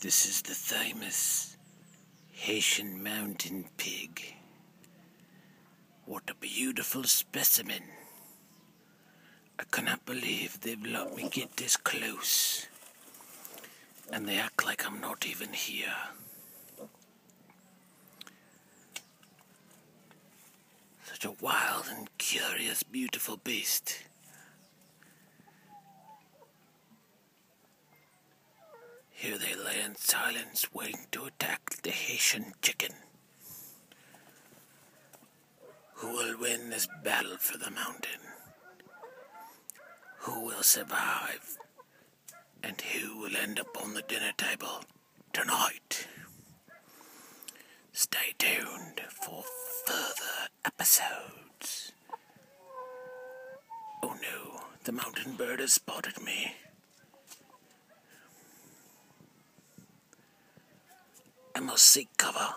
This is the thymus Haitian mountain pig. What a beautiful specimen. I cannot believe they've let me get this close. And they act like I'm not even here. Such a wild and curious, beautiful beast. Here they silence, waiting to attack the Haitian chicken. Who will win this battle for the mountain? Who will survive? And who will end up on the dinner table tonight? Stay tuned for further episodes. Oh no, the mountain bird has spotted me. I must seek cover.